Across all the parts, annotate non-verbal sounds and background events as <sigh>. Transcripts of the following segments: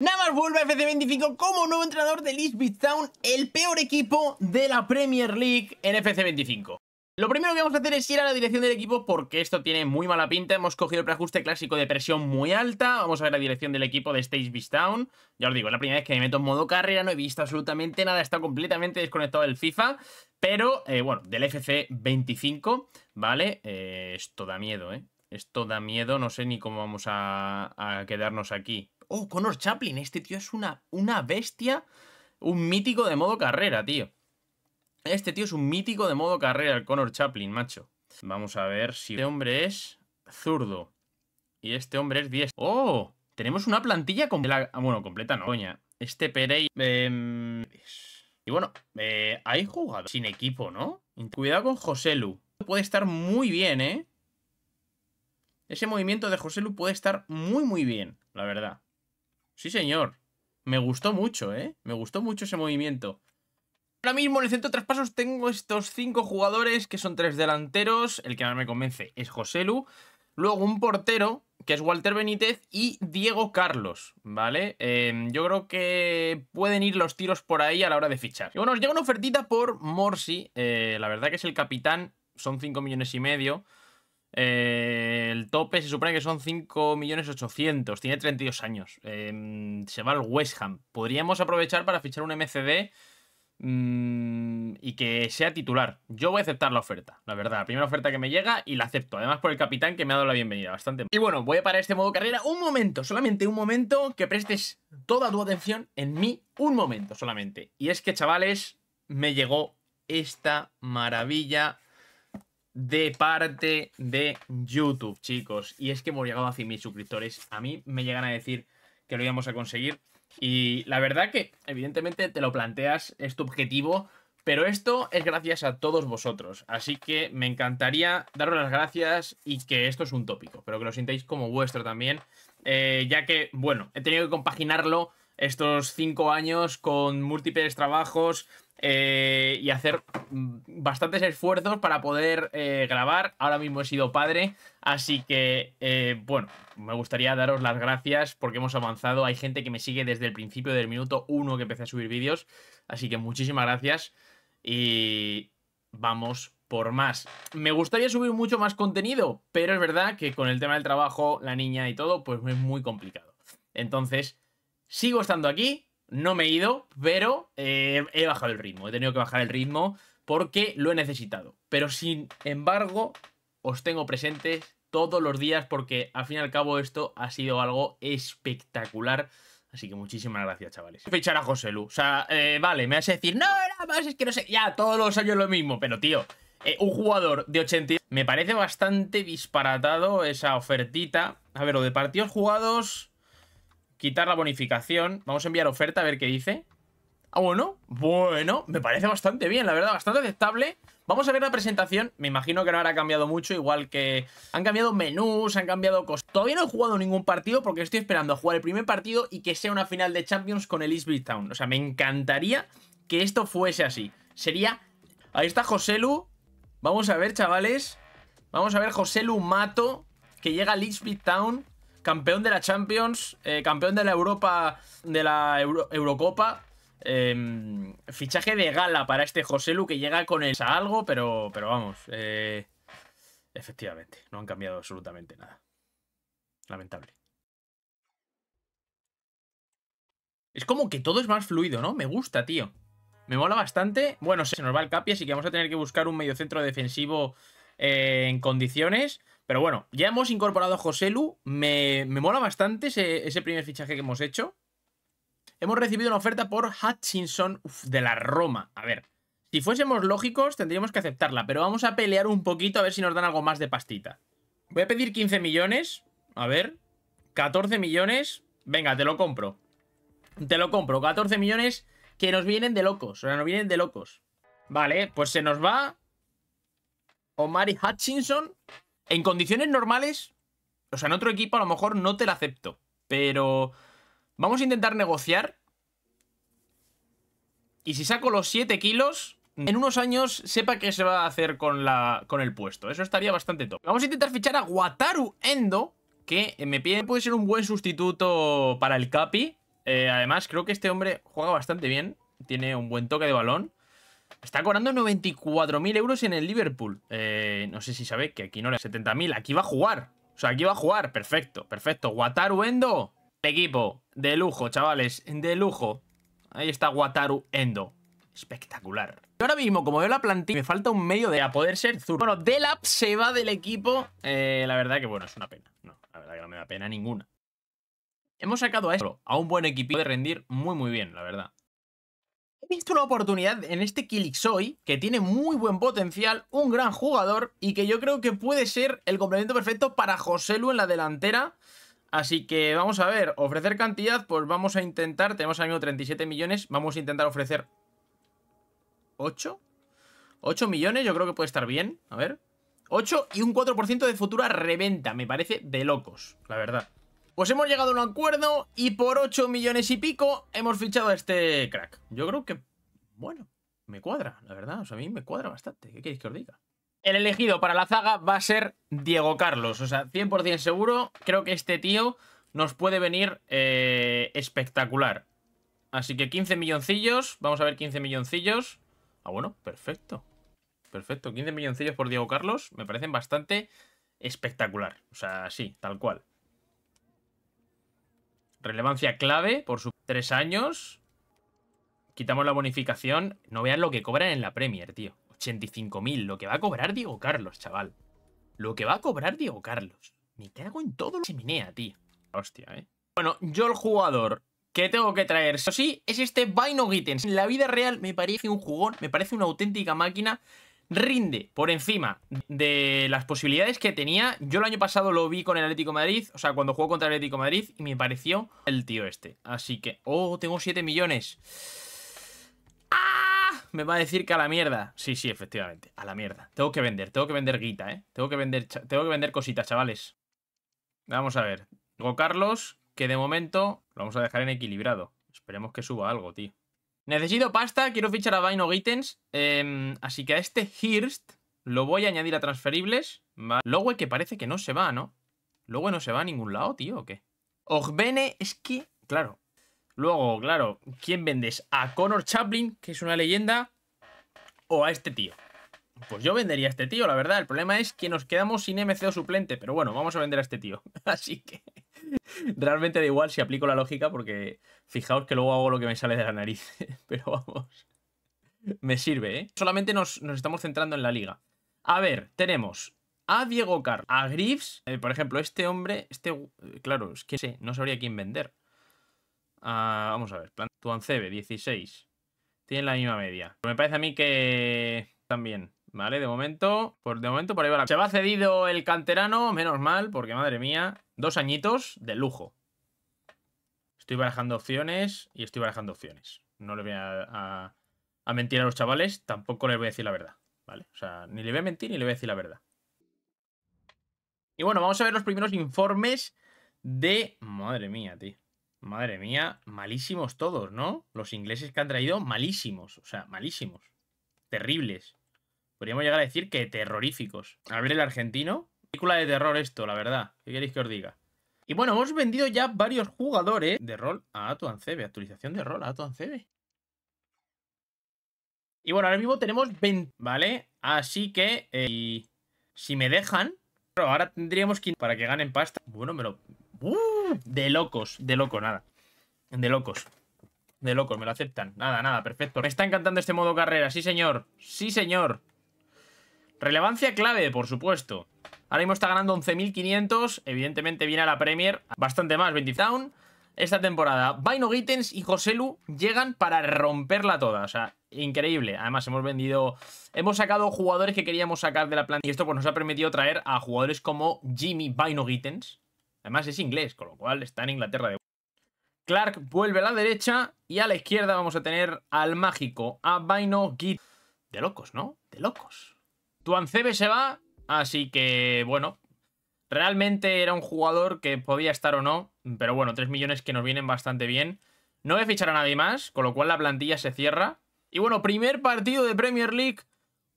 Nada más vuelve a FC25 como nuevo entrenador de Leeds Town, el peor equipo de la Premier League en FC25. Lo primero que vamos a hacer es ir a la dirección del equipo porque esto tiene muy mala pinta. Hemos cogido el preajuste clásico de presión muy alta. Vamos a ver la dirección del equipo de Stage Town. Ya os digo, es la primera vez que me meto en modo carrera, no he visto absolutamente nada, está completamente desconectado del FIFA. Pero, eh, bueno, del FC25, ¿vale? Eh, esto da miedo, ¿eh? Esto da miedo, no sé ni cómo vamos a quedarnos aquí. Oh, Connor Chaplin. Este tío es una, una bestia. Un mítico de modo carrera, tío. Este tío es un mítico de modo carrera, el Connor Chaplin, macho. Vamos a ver si este hombre es zurdo. Y este hombre es diestro. ¡Oh! Tenemos una plantilla completa. Ah, bueno, completa no, coña. Este Perey... Em, y bueno, eh, hay jugadores sin equipo, ¿no? Cuidado con Joselu. Puede estar muy bien, ¿eh? Ese movimiento de Joselu puede estar muy, muy bien, la verdad. Sí, señor. Me gustó mucho, ¿eh? Me gustó mucho ese movimiento. Ahora mismo en el centro de traspasos tengo estos cinco jugadores que son tres delanteros. El que más me convence es Joselu. Luego un portero, que es Walter Benítez, y Diego Carlos, ¿vale? Em, yo creo que pueden ir los tiros por ahí a la hora de fichar. Y bueno, os llega una ofertita por Morsi. Eh, la verdad que es el capitán, son 5 millones y medio. Eh, el tope se supone que son 5.800.000. Tiene 32 años. Em, se va al West Ham. Podríamos aprovechar para fichar un MCD mm, y que sea titular. Yo voy a aceptar la oferta, la verdad. La primera oferta que me llega y la acepto. Además por el capitán que me ha dado la bienvenida. Bastante. Y bueno, voy a parar este modo carrera un momento. Solamente un momento. Que prestes toda tu atención en mí. Un momento solamente. Y es que, chavales, me llegó esta maravilla de parte de YouTube, chicos. Y es que hemos llegado a 100.000 suscriptores. A mí me llegan a decir que lo íbamos a conseguir. Y la verdad que, evidentemente, te lo planteas, es tu objetivo. Pero esto es gracias a todos vosotros. Así que me encantaría daros las gracias y que esto es un tópico. Pero que lo sintáis como vuestro también. Eh, ya que, bueno, he tenido que compaginarlo estos cinco años con múltiples trabajos eh, y hacer bastantes esfuerzos para poder eh, grabar. Ahora mismo he sido padre, así que, eh, bueno, me gustaría daros las gracias porque hemos avanzado. Hay gente que me sigue desde el principio del minuto uno que empecé a subir vídeos, así que muchísimas gracias y vamos por más. Me gustaría subir mucho más contenido, pero es verdad que con el tema del trabajo, la niña y todo, pues es muy complicado. Entonces, sigo estando aquí, no me he ido, pero eh, he bajado el ritmo. He tenido que bajar el ritmo porque lo he necesitado. Pero sin embargo, os tengo presentes todos los días porque al fin y al cabo esto ha sido algo espectacular. Así que muchísimas gracias, chavales. Fichar a José Lu. O sea, eh, vale, me vas a decir, no, era más, es que no sé, ya, todos los años lo mismo. Pero, tío, eh, un jugador de 80... Me parece bastante disparatado esa ofertita. A ver, lo de partidos jugados... Quitar la bonificación. Vamos a enviar oferta a ver qué dice. Ah, bueno. Bueno, me parece bastante bien, la verdad, bastante aceptable. Vamos a ver la presentación. Me imagino que no habrá cambiado mucho, igual que han cambiado menús, han cambiado cosas. Todavía no he jugado ningún partido porque estoy esperando a jugar el primer partido y que sea una final de Champions con el East Town. O sea, me encantaría que esto fuese así. Sería... Ahí está Joselu. Vamos a ver, chavales. Vamos a ver Joselu Mato, que llega al East Town campeón de la Champions, eh, campeón de la Europa, de la Eurocopa. Em, fichaje de gala para este Joselu que llega con el algo, pero, pero vamos. Eh, efectivamente, no han cambiado absolutamente nada. Lamentable. Es como que todo es más fluido, ¿no? Me gusta, tío. Me mola bastante. Bueno, se nos va el Capi, así que vamos a tener que buscar un mediocentro defensivo eh, en condiciones. Pero bueno, ya hemos incorporado a Joselu. Me, me mola bastante ese, primer fichaje que hemos hecho. Hemos recibido una oferta por Hutchinson de la Roma. A ver, si fuésemos lógicos tendríamos que aceptarla, pero vamos a pelear un poquito a ver si nos dan algo más de pastita. Voy a pedir 15 millones. A ver, 14 millones. Venga, te lo compro. Te lo compro, 14 millones que nos vienen de locos. O sea, nos vienen de locos. Vale, pues se nos va Omari Hutchinson en condiciones normales, o sea, en otro equipo a lo mejor no te la acepto. Pero vamos a intentar negociar. Y si saco los 7 kilos, en unos años sepa qué se va a hacer con, la, con el puesto. Eso estaría bastante top. Vamos a intentar fichar a Wataru Endo, que me pide puede ser un buen sustituto para el Capi. Eh, además, creo que este hombre juega bastante bien. Tiene un buen toque de balón. Está cobrando 94.000 euros en el Liverpool. Eh, no sé si sabe que aquí no le... 70.000. Aquí va a jugar. O sea, aquí va a jugar. Perfecto, perfecto. Wataru Endo. Equipo. De lujo, chavales. De lujo. Ahí está Wataru Endo. Espectacular. Ahora mismo, como veo la plantilla, me falta un medio de a poder ser zurdo. Bueno, Delap se va del equipo. Eh, la verdad que, bueno, es una pena. No, la verdad que no me da pena ninguna. Hemos sacado a esto, a un buen equipo de rendir muy, muy bien, la verdad. Visto una oportunidad en este Kilixoy, que tiene muy buen potencial, un gran jugador, y que yo creo que puede ser el complemento perfecto para Joselu en la delantera. Así que vamos a ver, ofrecer cantidad, pues vamos a intentar, tenemos ahora mismo 37 millones, vamos a intentar ofrecer 8. 8 millones, yo creo que puede estar bien, a ver. 8 y un 4% de futura reventa, me parece de locos, la verdad. Pues hemos llegado a un acuerdo y por 8 millones y pico hemos fichado a este crack. Yo creo que, bueno, me cuadra, la verdad. O sea, a mí me cuadra bastante. ¿Qué queréis que os diga? El elegido para la zaga va a ser Diego Carlos. O sea, 100% seguro. Creo que este tío nos puede venir eh, espectacular. Así que 15 milloncillos. Vamos a ver 15 milloncillos. Ah, bueno, perfecto. Perfecto. 15 milloncillos por Diego Carlos. Me parecen bastante espectacular. O sea, sí, tal cual. Relevancia clave por sus tres años. Quitamos la bonificación. No vean lo que cobran en la Premier, tío. 85.000. Lo que va a cobrar Diego Carlos, chaval. Lo que va a cobrar Diego Carlos. Me cago en todo lo chimenea, tío. Hostia, eh. Bueno, yo el jugador que tengo que traer, sí, es este Vaino Gittens. En la vida real me parece un jugón, me parece una auténtica máquina rinde por encima de las posibilidades que tenía. Yo el año pasado lo vi con el Atlético Madrid, o sea, cuando jugó contra el Atlético Madrid, y me pareció el tío este. Así que, oh, tengo 7 millones. ¡Ah! Me va a decir que a la mierda. Sí, sí, efectivamente, a la mierda. Tengo que vender, tengo que vender guita, ¿eh? Tengo que vender, tengo que vender cositas, chavales. Vamos a ver. Digo Carlos, que de momento lo vamos a dejar en equilibrado. Esperemos que suba algo, tío. Necesito pasta, quiero fichar a Vaino Gittens. Em, así que a este Hirst lo voy a añadir a transferibles. Luego que parece que no se va, ¿no? Luego no se va a ningún lado, tío, ¿o qué? Ogbene, es que, claro. Luego, claro, ¿quién vendes? ¿A Connor Chaplin, que es una leyenda? ¿O a este tío? Pues yo vendería a este tío, la verdad. El problema es que nos quedamos sin MCO suplente. Pero bueno, vamos a vender a este tío. <laughs> Así que <laughs> realmente da igual si aplico la lógica porque fijaos que luego hago lo que me sale de la nariz. <laughs> Pero vamos. Me sirve, ¿eh? Solamente nos, estamos centrando en la liga. A ver, tenemos a Diego Carr, a Griffs. Eh, por ejemplo, este hombre, este... Eh, claro, es que no sabría quién vender. Ah, vamos a ver, Tuancebe, 16. Tiene la misma media. me parece a mí que también ¿Vale? De momento, por, de momento por ahí va la... Se va cedido el canterano, menos mal, porque madre mía, dos añitos de lujo. Estoy barajando opciones y estoy barajando opciones. No le voy a, a, mentir a los chavales, tampoco les voy a decir la verdad, ¿vale? O sea, ni le voy a mentir ni le voy a decir la verdad. Y bueno, vamos a ver los primeros informes de... Madre mía, tío. Madre mía, malísimos todos, ¿no? Los ingleses que han traído, malísimos. O sea, malísimos. Terribles. Podríamos llegar a decir que terroríficos. A ver el argentino. Película de terror esto, la verdad. ¿Qué queréis que os diga? Y bueno, hemos vendido ya varios jugadores de rol a Atuancebe. Actualización de rol a Atuancebe. Y bueno, ahora mismo tenemos 20, ¿vale? Así que, eh, si me dejan... Pero ahora tendríamos que... Para que ganen pasta. Bueno, me lo... ¡Uh! de locos, de loco, nada. De locos. De locos, me lo aceptan. Nada, nada, perfecto. Me está encantando este modo carrera, sí señor. Sí señor. Relevancia clave, por supuesto. Ahora mismo está ganando 11.500. Evidentemente viene a la Premier. Bastante más, 20 down. Esta temporada, Vaino Gittens y Joselu llegan para romperla toda. O sea, increíble. Además, hemos vendido... Hemos sacado jugadores que queríamos sacar de la planta. Y esto pues, nos ha permitido traer a jugadores como Jimmy Vaino Gittens. Además, es inglés, con lo cual está en Inglaterra de... Clark vuelve a la derecha y a la izquierda vamos a tener al mágico, a Vaino Gittens. De locos, ¿no? De locos. Tuancebe se va, así que, bueno, realmente era un jugador que podía estar o no, pero bueno, 3 millones que nos vienen bastante bien. No voy a fichar a nadie más, con lo cual la plantilla se cierra. Y bueno, primer partido de Premier League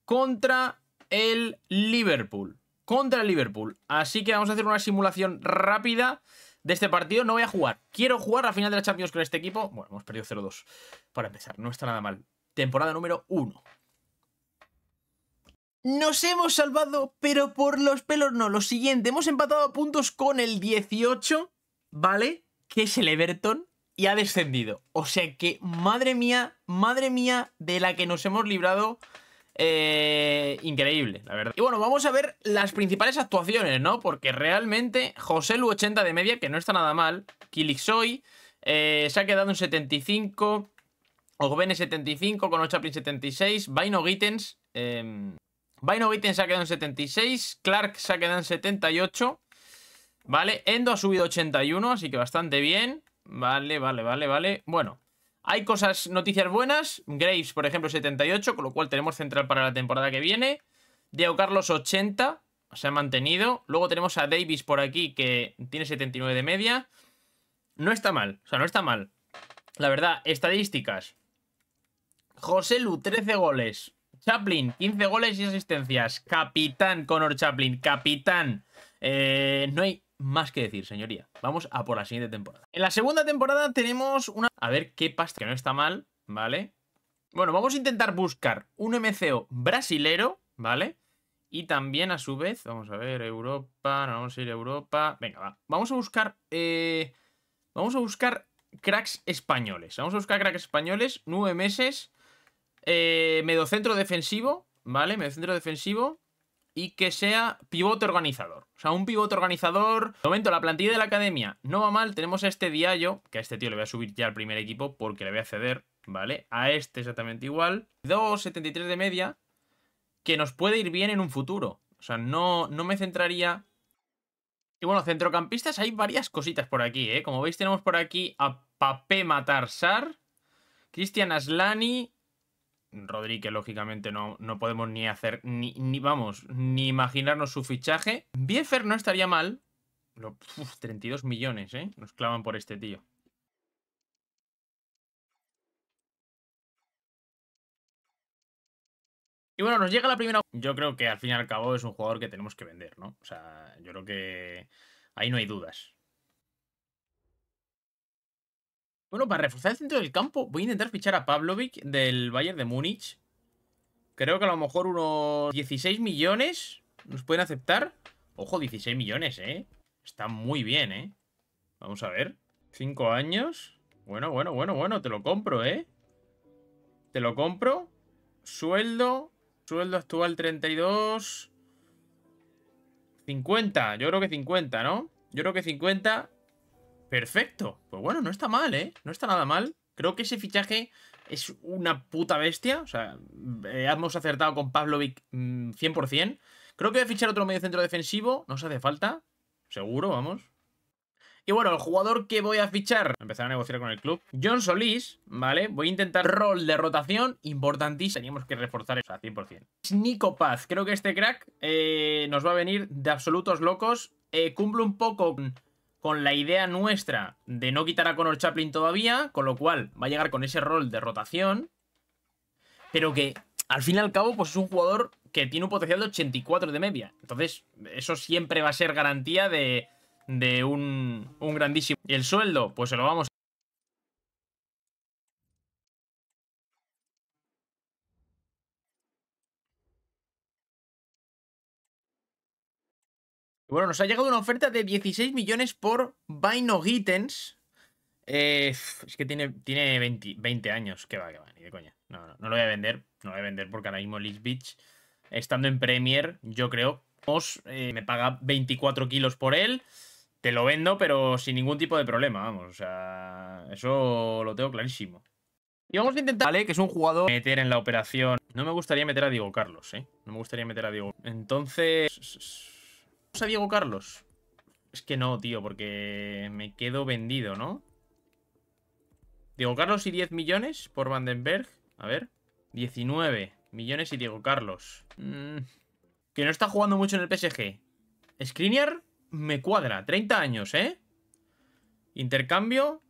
contra el Liverpool. Contra el Liverpool. Así que vamos a hacer una simulación rápida de este partido, no voy a jugar. Quiero jugar a final de la Champions con este equipo. Bueno, hemos perdido 0-2 para empezar, no está nada mal. Temporada número 1. Nos hemos salvado, pero por los pelos no. Lo siguiente, hemos empatado a puntos con el 18, ¿vale? Que es el Everton y ha descendido. O sea que, madre mía, madre mía, de la que nos hemos librado. Eh, increíble, la verdad. Y bueno, vamos a ver las principales actuaciones, ¿no? Porque realmente José Lu 80 de media, que no está nada mal. Kilixoy eh, se ha quedado en 75. Ogbene 75, con Chaplin 76. Vaino Gittens. Eh, Vaino Gittens se ha quedado en 76. Clark se ha quedado en 78. Vale, Endo ha subido 81, así que bastante bien. Vale, vale, vale, vale. Bueno, hay cosas, noticias buenas. Graves, por ejemplo, 78, con lo cual tenemos central para la temporada que viene. Diego Carlos, 80, se ha mantenido. Luego tenemos a Davis por aquí, que tiene 79 de media. No está mal, o sea, no está mal. La verdad, estadísticas. José Lu, 13 goles. Chaplin, 15 goles y asistencias. Capitán Conor Chaplin, capitán. Eh, no hay más que decir, señoría. Vamos a por la siguiente temporada. En la segunda temporada tenemos una... A ver qué pasta, que no está mal, ¿vale? Bueno, vamos a intentar buscar un MCO brasilero, ¿vale? Y también, a su vez, vamos a ver, Europa, no vamos a ir a Europa. Venga, va. Vamos a buscar... Eh, vamos a buscar cracks españoles. Vamos a buscar cracks españoles, nueve meses. Eh, mediocentro defensivo, ¿vale? Mediocentro defensivo y que sea pivote organizador. O sea, un pivote organizador. De momento, la plantilla de la academia no va mal. Tenemos a este Diallo, que a este tío le voy a subir ya al primer equipo porque le voy a ceder, ¿vale? A este exactamente igual. 2,73 de media, que nos puede ir bien en un futuro. O sea, no, no me centraría... Y bueno, centrocampistas hay varias cositas por aquí, ¿eh? Como veis, tenemos por aquí a Papé Matarsar, Cristian Aslani, Rodríguez, lógicamente, no, no podemos ni hacer, ni, ni, vamos, ni imaginarnos su fichaje. Biefer no estaría mal. 32 millones, ¿eh? Nos clavan por este tío. Y bueno, nos llega la primera... Yo creo que al fin y al cabo es un jugador que tenemos que vender, ¿no? O sea, yo creo que ahí no hay dudas. Bueno, para reforzar el centro del campo voy a intentar fichar a Pavlovic del Bayern de Múnich. Creo que a lo mejor unos 16 millones nos pueden aceptar. Ojo, 16 millones, ¿eh? Está muy bien, ¿eh? Vamos a ver. 5 años. Bueno, bueno, bueno, bueno, te lo compro, ¿eh? Te lo compro. Sueldo. Sueldo actual 32. 50. Yo creo que 50, ¿no? Yo creo que 50. Perfecto. Pues bueno, no está mal, ¿eh? No está nada mal. Creo que ese fichaje es una puta bestia. O sea, eh, hemos acertado con Pavlovic 100%. Mm, Creo que voy a fichar otro medio centro defensivo. No hace falta. Seguro, vamos. Y bueno, el jugador que voy a fichar, empezar a negociar con el club, John Solís, ¿vale? Voy a intentar rol de rotación importantísimo. Teníamos que reforzar eso a 100%. Nico Paz, creo que este crack eh, nos va a venir de absolutos locos. Eh, cumple un poco con la idea nuestra de no quitar a Conor Chaplin todavía, con lo cual va a llegar con ese rol de rotación, pero que al fin y al cabo pues es un jugador que tiene un potencial de 84 de media. Entonces, eso siempre va a ser garantía de, de un, un grandísimo. Y el sueldo, pues se lo vamos Bueno, nos ha llegado una oferta de 16 millones por Vaino Gittens. Eh, es que tiene, tiene 20, años. Que va, que va, ni de coña. No, no, no, lo voy a vender. No lo voy a vender porque ahora mismo Leeds Beach, estando en Premier, yo creo, eh, me paga 24 kilos por él. Te lo vendo, pero sin ningún tipo de problema, vamos. O sea, eso lo tengo clarísimo. Y vamos a intentar, ¿vale? Que es un jugador meter en la operación. No me gustaría meter a Diego Carlos, ¿eh? No me gustaría meter a Diego. Entonces a Diego Carlos? Es que no, tío, porque me quedo vendido, ¿no? Diego Carlos y 10 millones por Vandenberg. A ver. 19 millones y Diego Carlos. Mm, que no está jugando mucho en el PSG. Skriniar me cuadra. 30 años, ¿eh? Intercambio.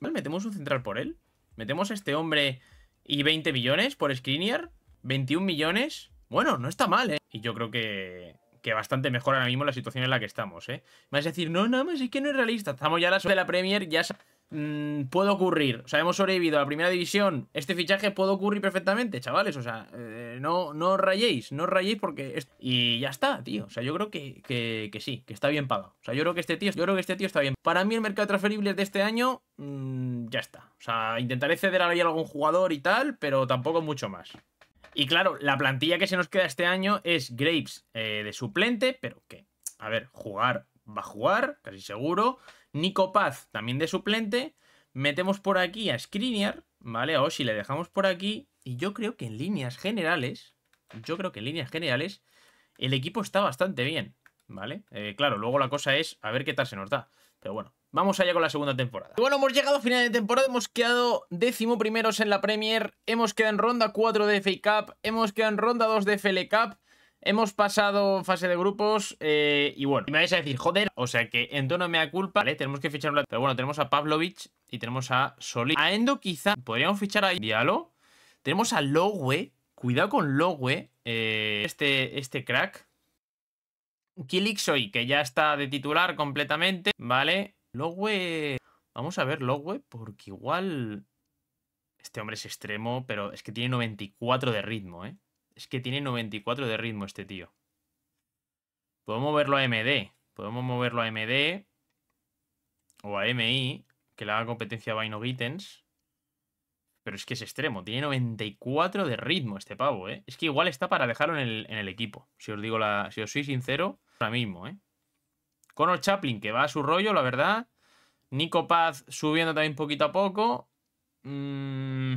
Vale, metemos un central por él. Metemos a este hombre y 20 millones por Skriniar. 21 millones. Bueno, no está mal, ¿eh? Y yo creo que que bastante mejor ahora mismo la situación en la que estamos, ¿eh? Me vas a decir, no, nada más, es que no es realista. Estamos ya a la de la Premier, ya mmm, puede ocurrir. O sea, hemos sobrevivido a la primera división. Este fichaje puede ocurrir perfectamente, chavales. O sea, eh, no, no rayéis, no rayéis porque. Y ya está, tío. O sea, yo creo que, que, sí, que está bien pagado. O sea, yo creo que este tío, yo creo que este tío está bien. Para mí, el mercado transferible de este año, mmm, ya está. O sea, intentaré ceder a algún jugador y tal, pero tampoco mucho más. Y claro, la plantilla que se nos queda este año es Graves eh, de suplente, pero que, a ver, jugar va a jugar, casi seguro. Nico Paz también de suplente. Metemos por aquí a Skriniar, ¿vale? A Oshi le dejamos por aquí. Y yo creo que en líneas generales, yo creo que en líneas generales, el equipo está bastante bien, ¿vale? Eh, claro, luego la cosa es a ver qué tal se nos da. Pero bueno, vamos allá con la segunda temporada. Bueno, hemos llegado a final de temporada, hemos quedado décimo primeros en la Premier, hemos quedado en ronda 4 de FA Cup, hemos quedado en ronda 2 de FL Cup, Hemos pasado fase de grupos eh, y bueno, me vais a decir, joder, o sea que Endo no me da culpa, ¿vale? Tenemos que fichar un Pero bueno, tenemos a Pavlovich y tenemos a Solid. A Endo quizá podríamos fichar a Diallo. Tenemos a Lowe, cuidado con Lowe, eh, este, este crack. Kilixoy, que ya está de titular completamente, ¿vale? Lowe... Vamos a ver Lowe, porque igual... Este hombre es extremo, pero es que tiene 94 de ritmo, ¿eh? Es que tiene 94 de ritmo este tío. Podemos moverlo a MD. Podemos moverlo a MD. O a MI. Que le haga competencia a Vaino Gittens. Pero es que es extremo. Tiene 94 de ritmo este pavo, ¿eh? Es que igual está para dejarlo en el, en el equipo. Si os digo la. Si os soy sincero, ahora mismo, ¿eh? Conor Chaplin, que va a su rollo, la verdad. Nico Paz subiendo también poquito a poco. Mmm.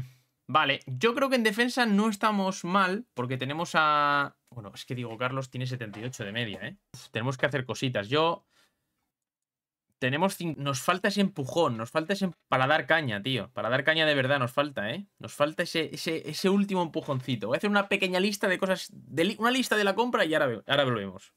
Vale, yo creo que en defensa no estamos mal, porque tenemos a... Bueno, es que digo, Carlos tiene 78 de media, ¿eh? Tenemos que hacer cositas. Yo... Tenemos... Nos falta ese empujón, nos falta ese... Para dar caña, tío. Para dar caña de verdad nos falta, ¿eh? Nos falta ese, ese, ese último empujoncito. Voy a hacer una pequeña lista de cosas... De una lista de la compra y ahora, ahora volvemos.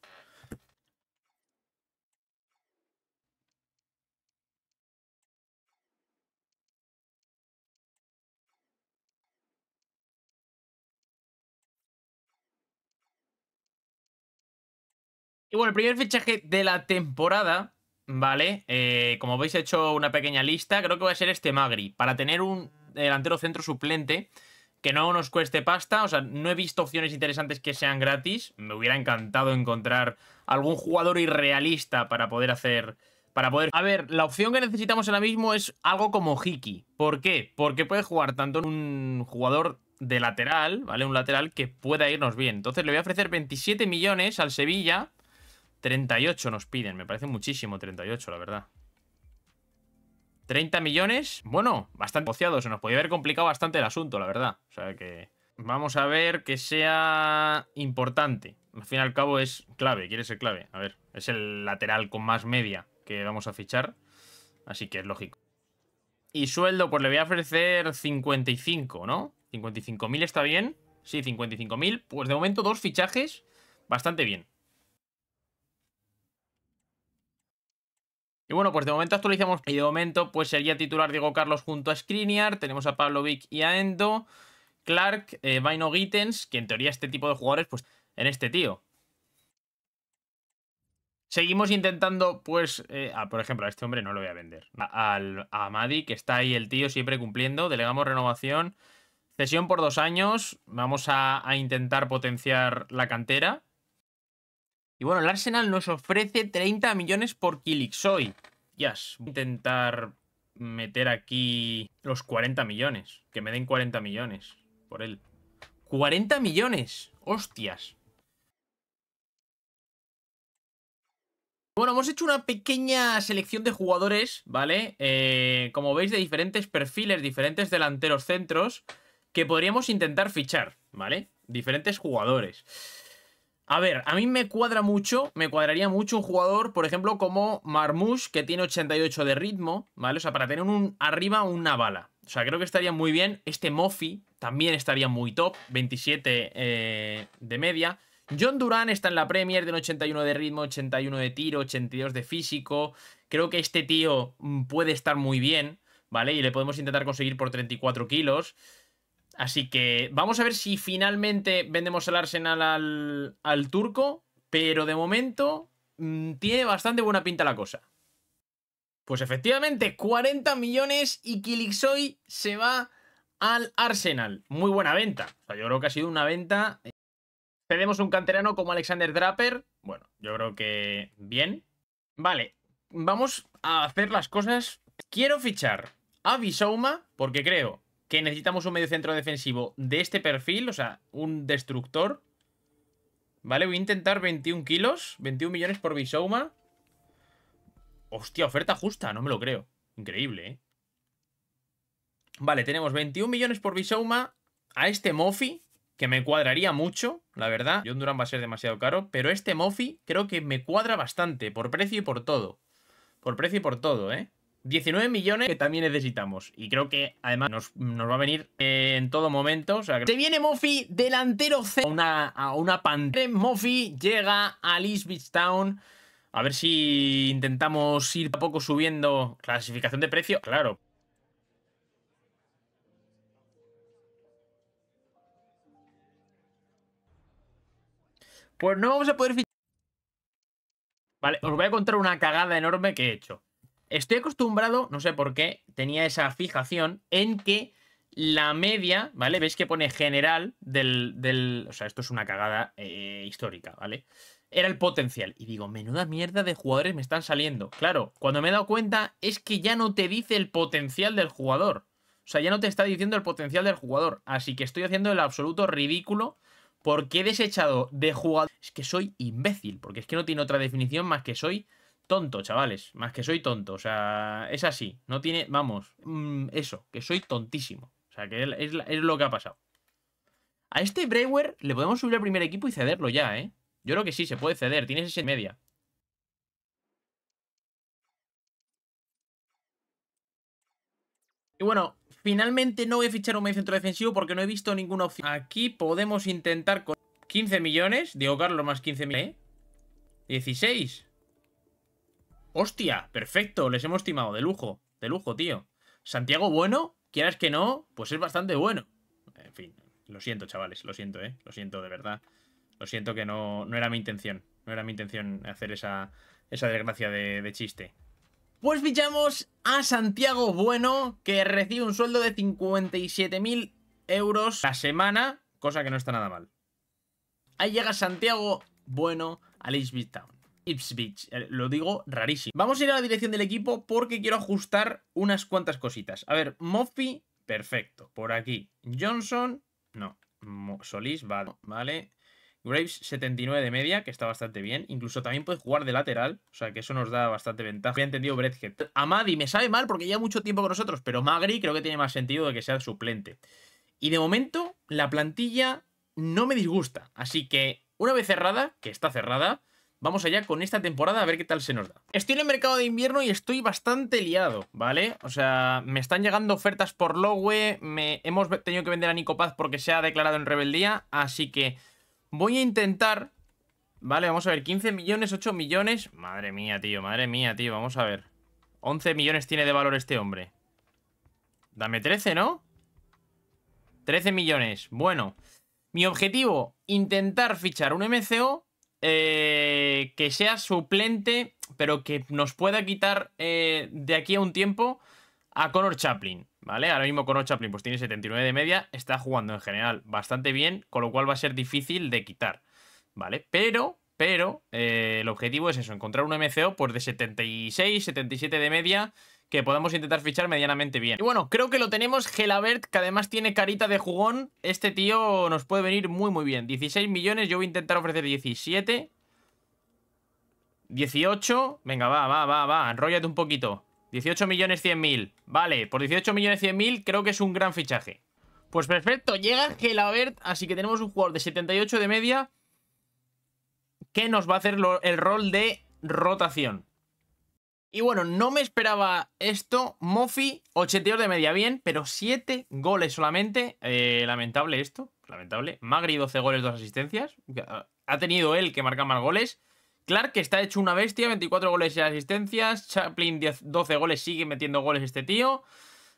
Y bueno, el primer fichaje de la temporada, ¿vale? Eh, como veis he hecho una pequeña lista, creo que va a ser este Magri, para tener un delantero centro suplente que no nos cueste pasta, o sea, no he visto opciones interesantes que sean gratis, me hubiera encantado encontrar algún jugador irrealista para poder hacer... Para poder... A ver, la opción que necesitamos ahora mismo es algo como Hiki. ¿Por qué? Porque puede jugar tanto un jugador de lateral, ¿vale? Un lateral que pueda irnos bien. Entonces le voy a ofrecer 27 millones al Sevilla 38 nos piden, me parece muchísimo 38, la verdad. 30 millones, bueno, bastante negociado, se nos podría haber complicado bastante el asunto, la verdad. O sea que vamos a ver que sea importante. Al fin y al cabo es clave, quiere ser clave. A ver, es el lateral con más media que vamos a fichar, así que es lógico. Y sueldo, pues le voy a ofrecer 55, ¿no? 55.000 está bien. Sí, 55.000. Pues de momento dos fichajes, bastante bien. Y bueno, pues de momento actualizamos. Y de momento, pues sería titular Diego Carlos junto a Skriniar. Tenemos a Pablo Vic y a Endo. Clark, eh, Vaino Gittens, que en teoría este tipo de jugadores, pues en este tío. Seguimos intentando, pues, eh, por ejemplo, a este hombre no lo voy a vender. Al, a Madi, que está ahí el tío siempre cumpliendo. Delegamos renovación. Cesión por dos años. Vamos a, a intentar potenciar la cantera. Y bueno, el Arsenal nos ofrece 30 millones por Kilixoy. Yes. Voy a intentar meter aquí los 40 millones. Que me den 40 millones por él. ¡40 millones! ¡Hostias! Bueno, hemos hecho una pequeña selección de jugadores, ¿vale? Eh, como veis, de diferentes perfiles, diferentes delanteros centros, que podríamos intentar fichar, ¿vale? Diferentes jugadores. A ver, a mí me cuadra mucho, me cuadraría mucho un jugador, por ejemplo, como Marmouche, que tiene 88 de ritmo, ¿vale? O sea, para tener un arriba una bala. O sea, creo que estaría muy bien. Este Mofi también estaría muy top, 27 eh, de media. John Duran está en la Premier, de 81 de ritmo, 81 de tiro, 82 de físico. Creo que este tío mm, puede estar muy bien, ¿vale? Y le podemos intentar conseguir por 34 kilos. Así que vamos a ver si finalmente vendemos el Arsenal al, turco pero de momento mm, tiene bastante buena pinta la cosa. Pues efectivamente, 40 millones y Kilixoy se va al Arsenal. Muy buena venta. O sea, yo creo que ha sido una venta. Eh, cedemos un canterano como Alexander Draper. Bueno, yo creo que bien. Vale, vamos a hacer las cosas. Quiero fichar a Bisouma porque creo que necesitamos un medio centro defensivo de este perfil, o sea, un destructor. Vale, voy a intentar 21 kilos, 21 millones por Bisouma. Hostia, oferta justa, no me lo creo. Increíble, ¿eh? Vale, tenemos 21 millones por Bisouma a este Mofi, que me cuadraría mucho, la verdad. John va a ser demasiado caro, pero este Mofi creo que me cuadra bastante, por precio y por todo. Por precio y por todo, ¿eh? 19 millones que también necesitamos. Y creo que además nos, va a venir en todo momento. Se viene Mofi, delantero C. A una, a una pantalla. Mofi llega a Lisbeth Town. A ver si intentamos ir a poco subiendo clasificación de precio. Claro, Pues no vamos a poder fichar. Vale, os voy a contar una cagada enorme que he hecho. Estoy acostumbrado, no sé por qué, tenía esa fijación en que la media, ¿vale? Veis que pone general del... del o sea, esto es una cagada eh, histórica, ¿vale? Era el potencial. Y digo, menuda mierda de jugadores me están saliendo. Claro, cuando me he dado cuenta es que ya no te dice el potencial del jugador. O sea, ya no te está diciendo el potencial del jugador. Así que estoy haciendo el absoluto ridículo porque he desechado de jugador. Es que soy imbécil, porque es que no tiene otra definición más que soy tonto, chavales. Más que soy tonto. O sea, es así. No tiene. Vamos, mm, eso, que soy tontísimo. O sea, que es, lo que ha pasado. A este Brewer le podemos subir al primer equipo y cederlo ya, ¿eh? Yo creo que sí, se puede ceder. Tienes ese media. Y bueno, Finalmente no voy a fichar un medio centro defensivo porque no he visto ninguna opción. Aquí podemos intentar con 15 millones. Diego Carlos más 15 millones. 16. Hostia, perfecto. Les hemos timado. De lujo. De lujo, tío. Santiago bueno, quieras que no, pues es bastante bueno. En fin, lo siento, chavales. Lo siento, eh. Lo siento, de verdad. Lo siento que no, no era mi intención. No era mi intención hacer esa, esa desgracia de chiste. Pues fichamos a Santiago Bueno, que recibe un sueldo de 57.000 euros la semana, cosa que no está nada mal. Ahí llega Santiago Bueno al Ipswich Town. Ipswich, eh, lo digo rarísimo. Vamos a ir a la dirección del equipo porque quiero ajustar unas cuantas cositas. A ver, Moffy, perfecto. Por aquí, Johnson, no. Solís, vale. Vale. Graves 79 de media, que está bastante bien. Incluso también puede jugar de lateral, o sea que eso nos da bastante ventaja. Había entendido Bredhead. Amadi me sabe mal porque lleva mucho tiempo con nosotros, pero Magri creo que tiene más sentido de que sea suplente. Y de momento, la plantilla no me disgusta. Así que, una vez cerrada, que está cerrada, vamos allá con esta temporada a ver qué tal se nos da. Estoy en el mercado de invierno y estoy bastante liado, ¿vale? O sea, me están llegando ofertas por Lowe, me... hemos tenido que vender a Nico Paz porque se ha declarado en rebeldía, así que Voy a intentar... Vale, vamos a ver, 15 millones, 8 millones... Madre mía, tío, madre mía, tío, vamos a ver 11 millones tiene de valor este hombre Dame 13, ¿no? 13 millones, bueno Mi objetivo, intentar fichar un MCO eh, Que sea suplente Pero que nos pueda quitar eh, de aquí a un tiempo A Connor Chaplin ¿vale? Ahora mismo con Chaplin pues tiene 79 de media, está jugando en general bastante bien, con lo cual va a ser difícil de quitar, ¿vale? Pero, pero, eh, el objetivo es eso, encontrar un MCO pues de 76, 77 de media, que podamos intentar fichar medianamente bien. Y bueno, creo que lo tenemos, Gelabert, que además tiene carita de jugón, este tío nos puede venir muy muy bien. 16 millones, yo voy a intentar ofrecer 17... 18, venga, va, va, va, va, enróllate un poquito 18 millones 100 mil. Vale, por 18 millones 100 mil creo que es un gran fichaje. Pues perfecto, llega Gelabert, así que tenemos un jugador de 78 de media que nos va a hacer el rol de rotación. Y bueno, no me esperaba esto. Mofi, 82 de media, bien, pero 7 goles solamente. Eh, lamentable esto, lamentable. Magri, 12 goles, 2 asistencias. Ha tenido él que marcar más goles. Clark, que está hecho una bestia, 24 goles y asistencias. Chaplin, 12 goles, sigue metiendo goles este tío.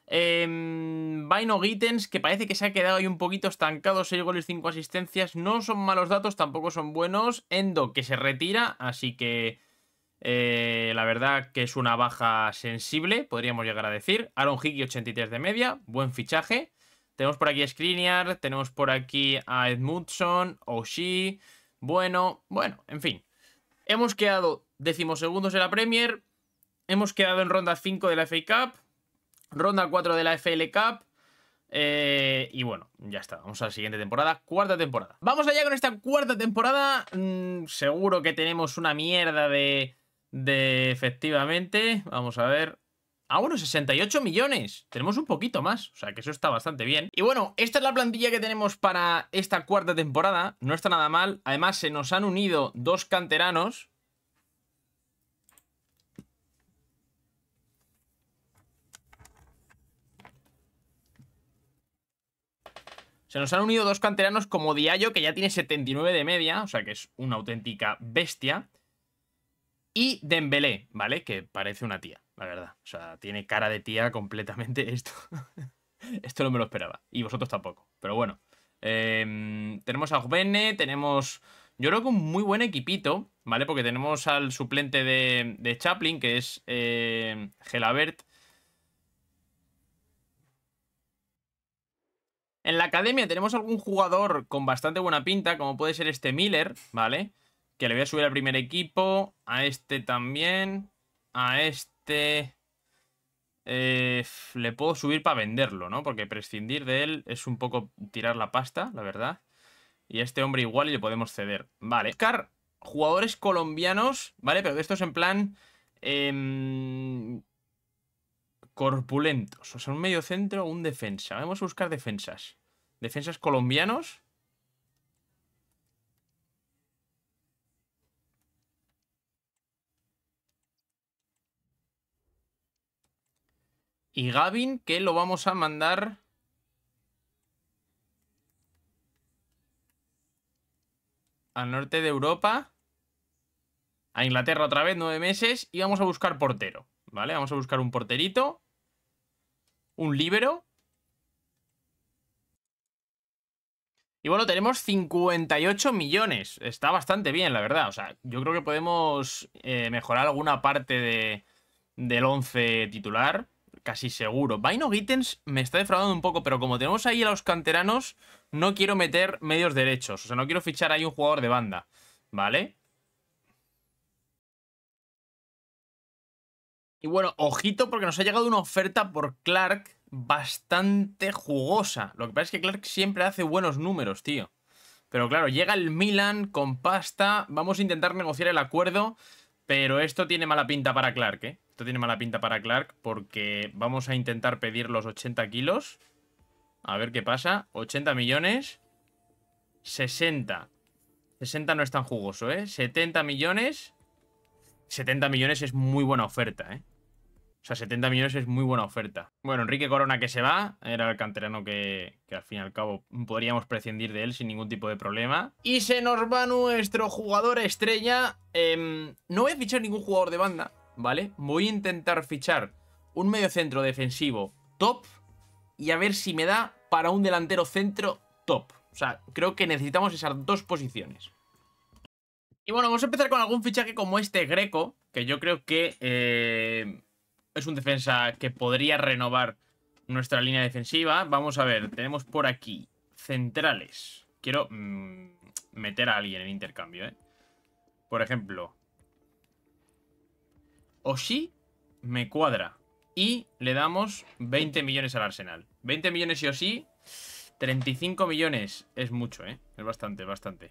Em, Vaino Gittens, que parece que se ha quedado ahí un poquito estancado, 6 goles, 5 asistencias. No son malos datos, tampoco son buenos. Endo, que se retira, así que eh, la verdad que es una baja sensible, podríamos llegar a decir. Aaron Hickey, 83 de media, buen fichaje. Tenemos por aquí a Skriniar, tenemos por aquí a Edmundson, Oshie, bueno, bueno, en fin. Hemos quedado decimosegundos en la Premier, hemos quedado en ronda 5 de la FA Cup, ronda 4 de la FL Cup, eh, y bueno, ya está, vamos a la siguiente temporada, cuarta temporada. Vamos allá con esta cuarta temporada, mm, seguro que tenemos una mierda de, de efectivamente, vamos a ver, Ah, bueno, 68 millones. Tenemos un poquito más, o sea que eso está bastante bien. Y bueno, esta es la plantilla que tenemos para esta cuarta temporada. No está nada mal. Además, se nos han unido dos canteranos. Se nos han unido dos canteranos como Diallo, que ya tiene 79 de media, o sea que es una auténtica bestia. Y Dembélé, ¿vale? Que parece una tía la verdad. O sea, tiene cara de tía completamente <laughs> esto. esto no me lo esperaba. Y vosotros tampoco. Pero bueno. Em, tenemos a Ovene, tenemos... Yo creo que un muy buen equipito, ¿vale? Porque tenemos al suplente de, Chaplin, que es eh, Gelabert. En la academia tenemos algún jugador con bastante buena pinta, como puede ser este Miller, ¿vale? Que le voy a subir al primer equipo, a este también, a este eh, le puedo subir para venderlo, ¿no? Porque prescindir de él es un poco tirar la pasta, la verdad. Y a este hombre igual y le podemos ceder. Vale. Buscar jugadores colombianos, ¿vale? Pero de estos en plan... Em, corpulentos. O sea, un medio centro o un defensa. Vamos a buscar defensas. Defensas colombianos. Y Gavin, que lo vamos a mandar... Al norte de Europa. A Inglaterra otra vez, nueve meses. Y vamos a buscar portero, ¿vale? Vamos a buscar un porterito. Un líbero. Y bueno, tenemos 58 millones. Está bastante bien, la verdad. O sea, yo creo que podemos eh, mejorar alguna parte de, del 11 titular casi seguro. Vaino Gittens me está defraudando un poco, pero como tenemos ahí a los canteranos, no quiero meter medios derechos. O sea, no quiero fichar ahí un jugador de banda. ¿Vale? Y bueno, ojito porque nos ha llegado una oferta por Clark bastante jugosa. Lo que pasa es que Clark siempre hace buenos números, tío. Pero claro, llega el Milan con pasta. Vamos a intentar negociar el acuerdo. Pero esto tiene mala pinta para Clark, ¿eh? Tiene mala pinta para Clark porque vamos a intentar pedir los 80 kilos. A ver qué pasa. 80 millones. 60. 60 no es tan jugoso, ¿eh? 70 millones. 70 millones es muy buena oferta, ¿eh? O sea, 70 millones es muy buena oferta. Bueno, Enrique Corona que se va. Era el canterano que, al fin y al cabo podríamos prescindir de él sin ningún tipo de problema. Y se nos va nuestro jugador estrella. Em, no voy a ningún jugador de banda, ¿vale? Voy a intentar fichar un medio centro defensivo top. Y a ver si me da para un delantero centro top. O sea, creo que necesitamos esas dos posiciones. Y bueno, vamos a empezar con algún fichaje como este Greco. Que yo creo que... Eh es un defensa que podría renovar nuestra línea defensiva. Vamos a ver, tenemos por aquí centrales. Quiero mm, meter a alguien en intercambio, ¿eh? Por ejemplo, Oshi me cuadra. Y le damos 20 millones al Arsenal. 20 millones y Oshi, 35 millones. Es mucho, ¿eh? Es bastante, bastante.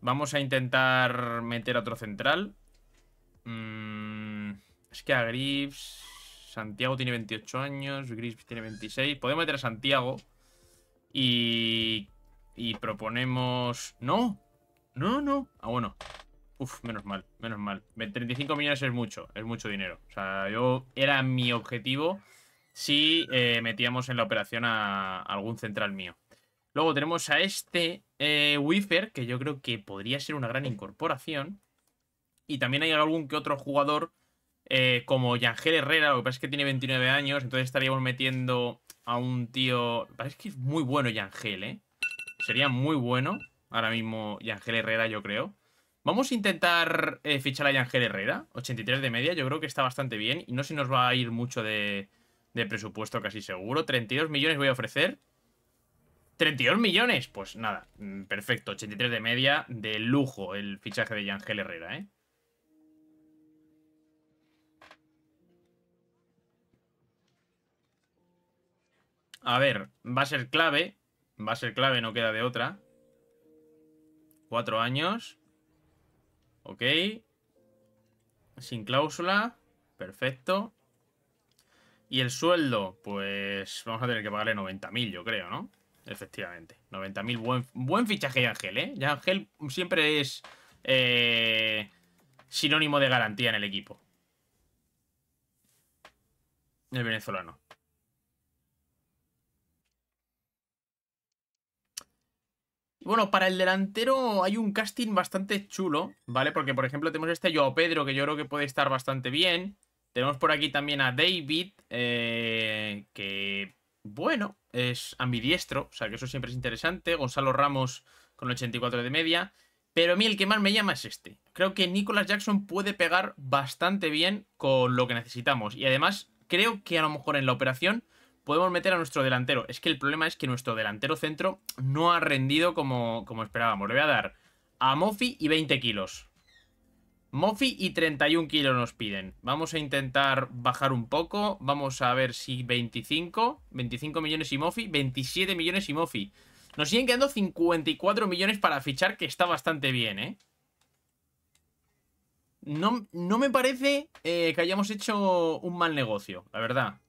Vamos a intentar meter a otro central. Mmm... Es que a Grips... Santiago tiene 28 años, Grips tiene 26. Podemos meter a Santiago. Y... Y proponemos... ¡No! No, no. Ah, bueno. Uf, menos mal, menos mal. 35 millones es mucho, es mucho dinero. O sea, yo... Era mi objetivo si eh, metíamos en la operación a algún central mío. Luego tenemos a este eh, que yo creo que podría ser una gran incorporación. Y también hay algún que otro jugador eh, como Yangel Herrera, lo que pasa es que tiene 29 años, entonces estaríamos metiendo a un tío... Parece que es muy bueno Yangel, ¿eh? Sería muy bueno ahora mismo Yangel Herrera, yo creo. Vamos a intentar eh, fichar a Yangel Herrera. 83 de media, yo creo que está bastante bien. Y no se nos va a ir mucho de, de presupuesto, casi seguro. 32 millones voy a ofrecer. 32 millones, pues nada, mm, perfecto, 83 de media, de lujo el fichaje de Yangel Herrera, ¿eh? A ver, va a ser clave, va a ser clave, no queda de otra. Cuatro años. Ok. Sin cláusula, perfecto. Y el sueldo, pues vamos a tener que pagarle 90.000, yo creo, ¿no? Efectivamente. 90.000, buen, buen fichaje de Ángel, ¿eh? Ya Ángel siempre es eh, sinónimo de garantía en el equipo. El venezolano. Bueno, para el delantero hay un casting bastante chulo, ¿vale? Porque, por ejemplo, tenemos este Joao Pedro, que yo creo que puede estar bastante bien. Tenemos por aquí también a David, eh, que bueno, es ambidiestro, o sea que eso siempre es interesante. Gonzalo Ramos con 84 de media. Pero a mí el que más me llama es este. Creo que Nicolas Jackson puede pegar bastante bien con lo que necesitamos. Y además, creo que a lo mejor en la operación podemos meter a nuestro delantero. Es que el problema es que nuestro delantero centro no ha rendido como, como esperábamos. Le voy a dar a Mofi y 20 kilos. Mofi y 31 kilos nos piden. Vamos a intentar bajar un poco. Vamos a ver si 25. 25 millones y Mofi. 27 millones y Mofi. Nos siguen quedando 54 millones para fichar, que está bastante bien, ¿eh? No, no me parece eh, que hayamos hecho un mal negocio, la verdad.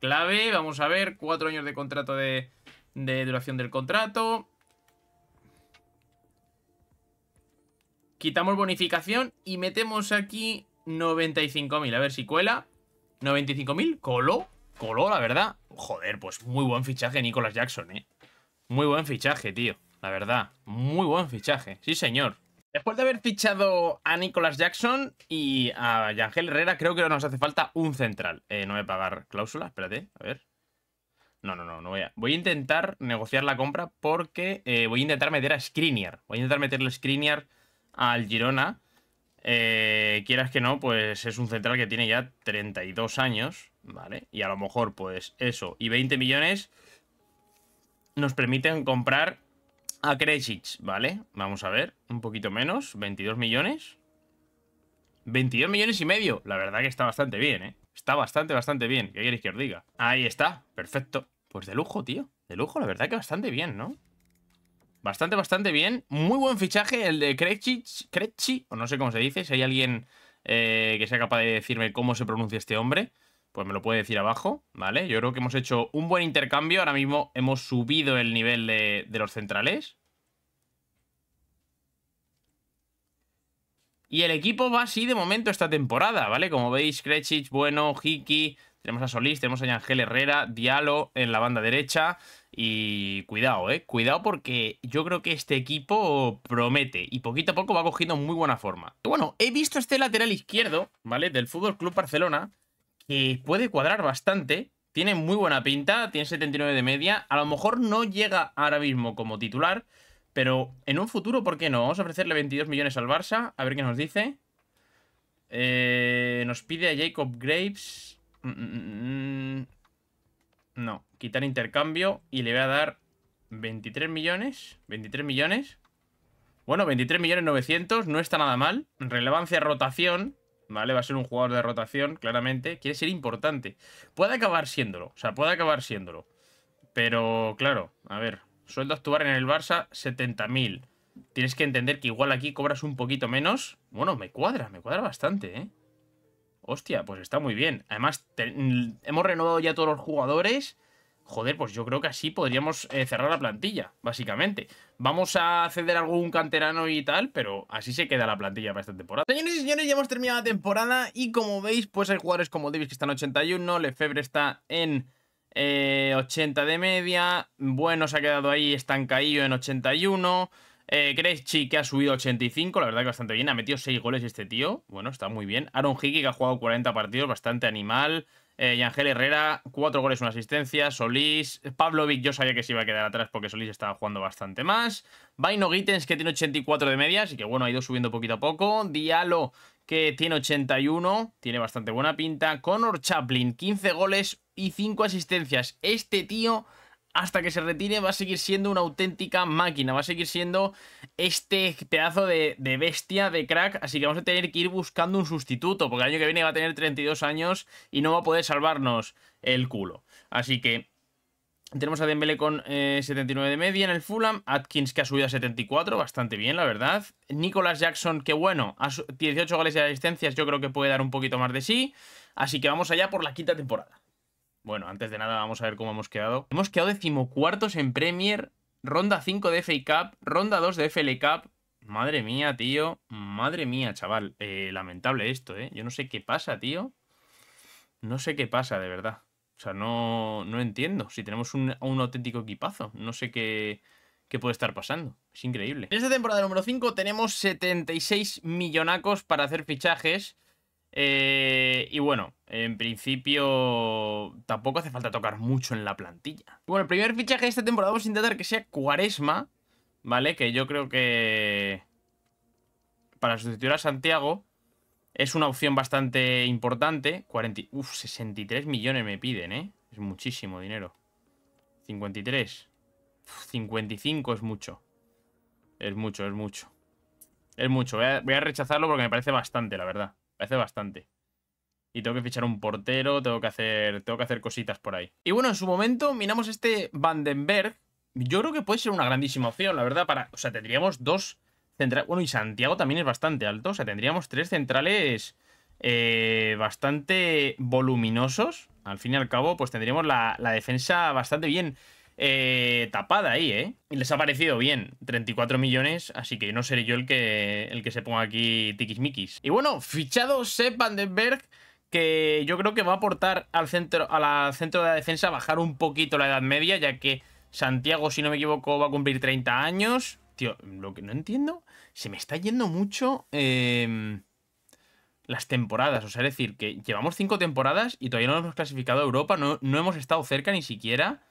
Clave, vamos a ver. Cuatro años de contrato de, duración del contrato. Quitamos bonificación y metemos aquí 95.000. A ver si cuela. 95.000, coló. Coló, la verdad. Joder, pues muy buen fichaje Nicolas Jackson, ¿eh? Muy buen fichaje, tío. La verdad. Muy buen fichaje. Sí, señor. Después de haber fichado a Nicolas Jackson y a Yangel Herrera, creo que nos hace falta un central. Eh, no voy a pagar cláusula, espérate, a ver. No, no, no, no voy a... Voy a intentar negociar la compra porque eh, voy a intentar meter a Skriniar. Voy a intentar meterle Skriniar al Girona. Eh, quieras que no, pues es un central que tiene ya 32 años, ¿vale? Y a lo mejor, pues eso, y 20 millones nos permiten comprar a Kresic, ¿vale? Vamos a ver, un poquito menos, 22 millones. 22 millones y medio, la verdad que está bastante bien, ¿eh? Está bastante, bastante bien, ¿qué queréis que os diga? Ahí está, perfecto. Pues de lujo, tío, de lujo, la verdad que bastante bien, ¿no? Bastante, bastante bien. Muy buen fichaje el de Krejci, o no sé cómo se dice. Si hay alguien eh, que sea capaz de decirme cómo se pronuncia este hombre, pues me lo puede decir abajo, ¿vale? Yo creo que hemos hecho un buen intercambio. Ahora mismo hemos subido el nivel de, los centrales. Y el equipo va así de momento esta temporada, ¿vale? Como veis, Krejci, bueno, Hiki, tenemos a Solís, tenemos a Ángel Herrera, Diallo en la banda derecha. Y cuidado, eh. Cuidado porque yo creo que este equipo promete y poquito a poco va cogiendo muy buena forma. Bueno, he visto este lateral izquierdo, ¿vale? Del Fútbol Club Barcelona, que puede cuadrar bastante. Tiene muy buena pinta, tiene 79 de media. A lo mejor no llega ahora mismo como titular, pero en un futuro, ¿por qué no? Vamos a ofrecerle 22 millones al Barça, a ver qué nos dice. Eh, nos pide a Jacob Graves. Mm, mm, mm, no, quitar intercambio y le voy a dar 23 millones. 23 millones. Bueno, 23 millones 900, no está nada mal. Relevancia, rotación, ¿vale? Va a ser un jugador de rotación, claramente. Quiere ser importante. Puede acabar siéndolo, o sea, puede acabar siéndolo. Pero, claro, a ver, sueldo actuar en el Barça, 70.000. Tienes que entender que igual aquí cobras un poquito menos. Bueno, me cuadra, me cuadra bastante, ¿eh? Hostia, pues está muy bien. Además, hemos renovado ya todos los jugadores. Joder, pues yo creo que así podríamos eh, cerrar la plantilla, básicamente. Vamos a ceder algún canterano y tal, pero así se queda la plantilla para esta temporada. Señores y señores, ya hemos terminado la temporada y como veis, pues hay jugadores como Davis que están en 81, Lefebvre está en 80 eh, de media, Bueno se ha quedado ahí estancadillo en 81... Eh, que ha subido 85, la verdad que bastante bien. Ha metido 6 goles este tío. Bueno, está muy bien. Aaron Hickey, que ha jugado 40 partidos, bastante animal. Eh, Herrera, cuatro goles, una asistencia. Solís, Pavlovic, yo sabía que se iba a quedar atrás porque Solís estaba jugando bastante más. Vaino Gittens, que tiene 84 de media, así que bueno, ha ido subiendo poquito a poco. Diallo, que tiene 81, tiene bastante buena pinta. Connor Chaplin, 15 goles y 5 asistencias. Este tío hasta que se retire va a seguir siendo una auténtica máquina, va a seguir siendo este pedazo de, bestia, de crack, así que vamos a tener que ir buscando un sustituto, porque el año que viene va a tener 32 años y no va a poder salvarnos el culo. Así que tenemos a Dembele con 79 eh, de media en el Fulham. Atkins que ha subido a 74, bastante bien, la verdad. Nicolas Jackson, que bueno, 18 goles y asistencias, yo creo que puede dar un poquito más de sí. Así que vamos allá por la quinta temporada. Bueno, antes de nada vamos a ver cómo hemos quedado. Hemos quedado decimocuartos en Premier, ronda 5 de FA Cup, ronda 2 de FLA Cup. Madre mía, tío. Madre mía, chaval. Eh, lamentable esto, ¿eh? Yo no sé qué pasa, tío. No sé qué pasa, de verdad. O sea, no, no entiendo. Si tenemos un, un auténtico equipazo. No sé qué, qué puede estar pasando. Es increíble. En esta temporada número 5 tenemos 76 millonacos para hacer fichajes. Eh, y bueno, en principio tampoco hace falta tocar mucho en la plantilla. Bueno, el primer fichaje de esta temporada vamos a intentar que sea Cuaresma, ¿vale? Que yo creo que para sustituir a Santiago es una opción bastante importante. 40... Uf, 63 millones me piden, ¿eh? Es muchísimo dinero. 53. 55 es mucho. Es mucho, es mucho. Es mucho. voy a rechazarlo porque me parece bastante, la verdad. Parece bastante. Y tengo que fichar un portero, tengo que hacer, tengo que hacer cositas por ahí. Y bueno, en su momento miramos este Vandenberg. Yo creo que puede ser una grandísima opción, la verdad, para... O sea, tendríamos dos centrales... Bueno, y Santiago también es bastante alto. O sea, tendríamos tres centrales eh, bastante voluminosos. Al fin y al cabo, pues tendríamos la, la defensa bastante bien eh, tapada ahí, ¿eh? Y les ha parecido bien, 34 millones, así que no seré yo el que, el que se ponga aquí tiquismiquis. Y bueno, fichado Sepp Vandenberg, que yo creo que va a aportar al centro, a la centro de la defensa bajar un poquito la edad media, ya que Santiago, si no me equivoco, va a cumplir 30 años. Tío, lo que no entiendo, se me está yendo mucho em, las temporadas. O sea, es decir, que llevamos 5 temporadas y todavía no hemos clasificado a Europa, no, no hemos estado cerca ni siquiera.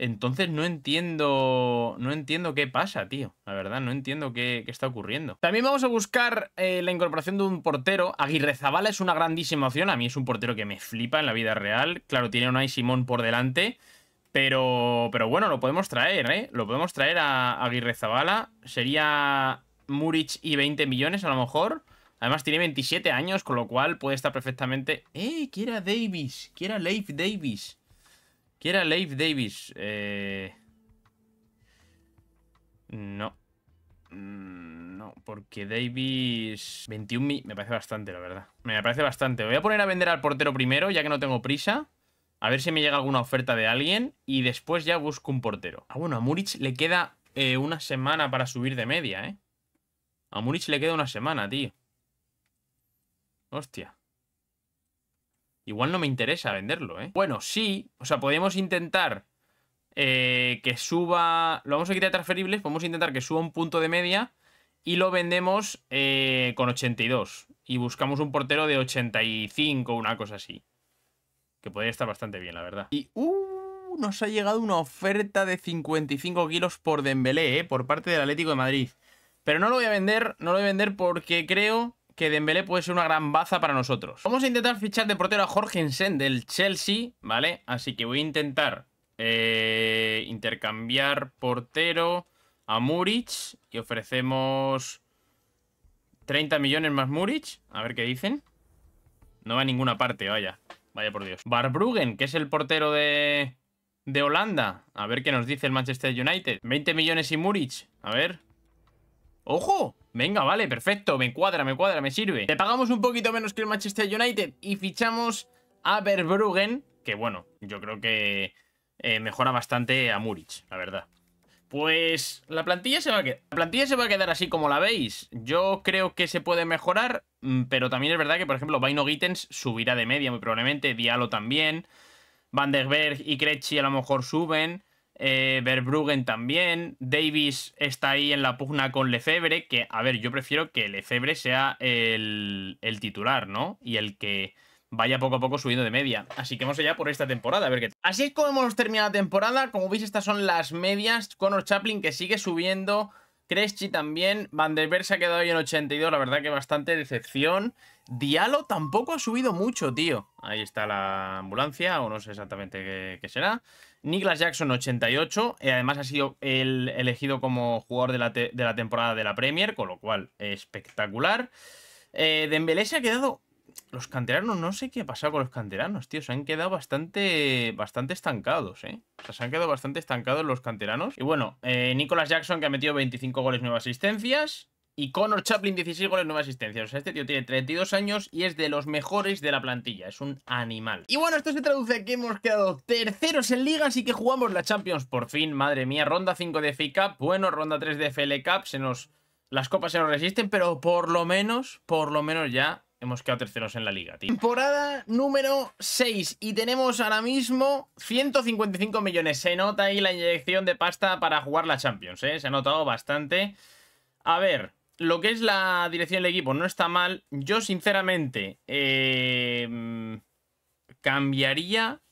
Entonces no entiendo. No entiendo qué pasa, tío. La verdad, no entiendo qué, está ocurriendo. También vamos a buscar eh, la incorporación de un portero. Aguirre Zabala es una grandísima opción. A mí es un portero que me flipa en la vida real. Claro, tiene a Unai Simón por delante. Pero, pero bueno, lo podemos traer, ¿eh? Lo podemos traer a Aguirre Zabala. Sería Murich y 20 millones a lo mejor. Además tiene 27 años, con lo cual puede estar perfectamente... ¡Eh! Quiera Davis. Quiera Leif Davis. Quiera Leif Davis. Eh... No. Mm, no, porque Davis... 21 mil... Me parece bastante, la verdad. Me parece bastante. Voy a poner a vender al portero primero, ya que no tengo prisa. A ver si me llega alguna oferta de alguien. Y después ya busco un portero. Ah, bueno, a Murich le queda eh, una semana para subir de media, ¿eh? A Murich le queda una semana, tío. Hostia. Igual no me interesa venderlo, ¿eh? Bueno, sí. O sea, podemos intentar eh, que suba... Lo vamos a quitar de transferibles. Podemos intentar que suba un punto de media y lo vendemos eh, con 82. Y buscamos un portero de 85, una cosa así. Que podría estar bastante bien, la verdad. Y... ¡Uh! Nos ha llegado una oferta de 55 kilos por Dembélé, ¿eh? Por parte del Atlético de Madrid. Pero no lo voy a vender, no lo voy a vender porque creo que Dembélé puede ser una gran baza para nosotros. Vamos a intentar fichar de portero a Jorgensen del Chelsea, ¿vale? Así que voy a intentar eh, intercambiar portero a Murich y ofrecemos 30 millones más Murich. A ver qué dicen. No va a ninguna parte, vaya. Vaya por Dios. Barbruggen, que es el portero de, de Holanda. A ver qué nos dice el Manchester United. 20 millones y Murich. A ver. ¡Ojo! Venga, vale, perfecto, me cuadra, me cuadra, me sirve. Le pagamos un poquito menos que el Manchester United y fichamos a Verbruggen, que bueno, yo creo que eh, mejora bastante a Murich, la verdad. Pues la plantilla se va a. La plantilla se va a quedar así como la veis. Yo creo que se puede mejorar, mm, pero también es verdad que, por ejemplo, Vaino Gittens subirá de media muy probablemente, Diallo también, Van der Berg y Krejci a lo mejor suben. Eh, Verbruggen también. Davis está ahí en la pugna con Lefebvre. Que, a ver, yo prefiero que Lefebvre sea el, titular, ¿no? Y el que vaya poco a poco subiendo de media. Así que vamos allá por esta temporada, a ver qué Así es como hemos terminado la temporada. Como veis, estas son las medias. Connor Chaplin que sigue subiendo. Cresci también. Van der Beek se ha quedado ahí en 82. La verdad que bastante decepción. Diallo tampoco ha subido mucho, tío. Ahí está la ambulancia, o no sé exactamente qué, será. Niklas Jackson, 88. Y además ha sido el elegido como jugador de la, de la temporada de la Premier, con lo cual espectacular. Eh, Dembélé se ha quedado los canteranos, no sé qué ha pasado con los canteranos, tío. Se han quedado bastante, bastante estancados, ¿eh? O sea, se han quedado bastante estancados los canteranos. Y bueno, eh, Nicolas Jackson que ha metido 25 goles, 9 asistencias. Y Connor Chaplin, 16 goles, 9 asistencias. O sea, este tío tiene 32 años y es de los mejores de la plantilla. Es un animal. Y bueno, esto se traduce a que hemos quedado terceros en ligas y que jugamos la Champions por fin. Madre mía, ronda 5 de FA Cup. Bueno, ronda 3 de FL Cup. Se nos... Las copas se nos resisten, pero por lo menos, por lo menos ya hemos quedado terceros en la liga, tío. Temporada número 6 y tenemos ahora mismo 155 millones. Se nota ahí la inyección de pasta para jugar la Champions, ¿eh? Se ha notado bastante. A ver, lo que es la dirección del equipo no está mal. Yo, sinceramente, eh, cambiaría...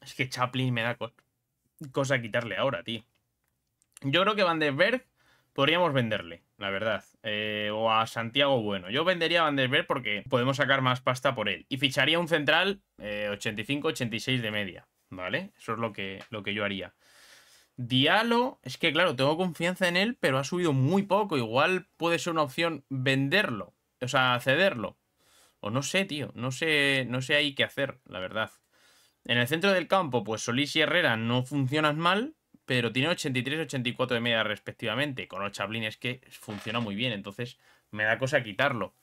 Es que Chaplin me da cosa quitarle ahora, tío. Yo creo que Van der Berg podríamos venderle, la verdad. Eh, o a Santiago Bueno. Yo vendería a Van der Berg porque podemos sacar más pasta por él. Y ficharía un central 85-86 eh, de media, ¿vale? Eso es lo que, lo que yo haría. Diallo, es que claro, tengo confianza en él, pero ha subido muy poco. Igual puede ser una opción venderlo, o sea, cederlo. O no sé, tío, no sé, no sé ahí qué hacer, la verdad. En el centro del campo, pues Solís y Herrera no funcionan mal, pero tiene 83 y 84 de media respectivamente. Con los Chaplin es que funciona muy bien, entonces me da cosa quitarlo.